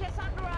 Alejandro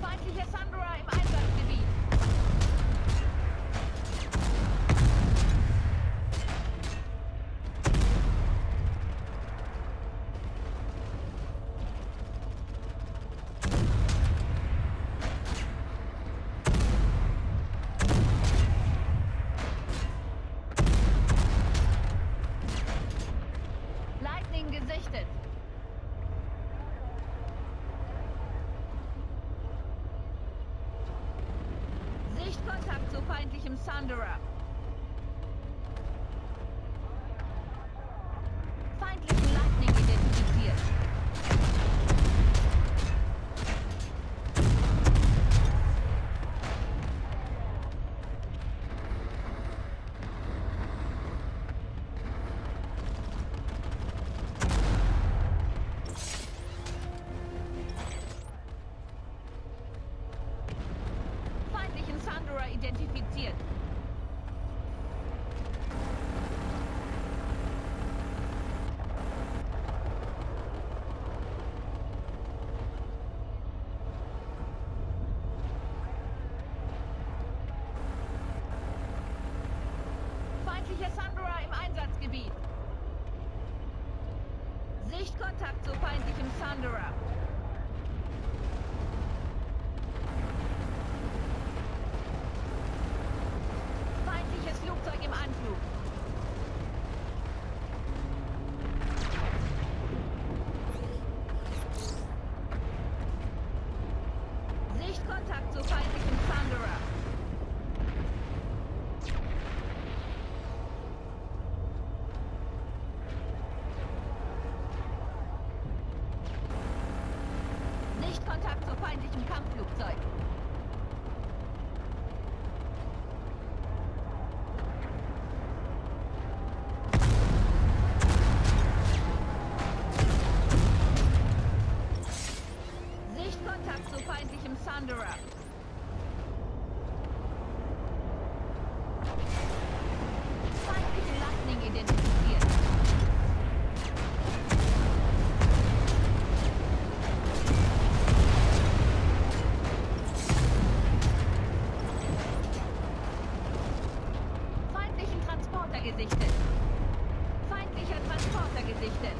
Feindlicher Sandra im Einsatzgebiet. Zu feindlichem Thunderer. Thunderer im Einsatzgebiet. Sichtkontakt zu Thunderer. feindlichen Kampfflugzeug. Sichtkontakt zu feindlichem Thunderer. gesichtet. Feindlicher Transporter gesichtet.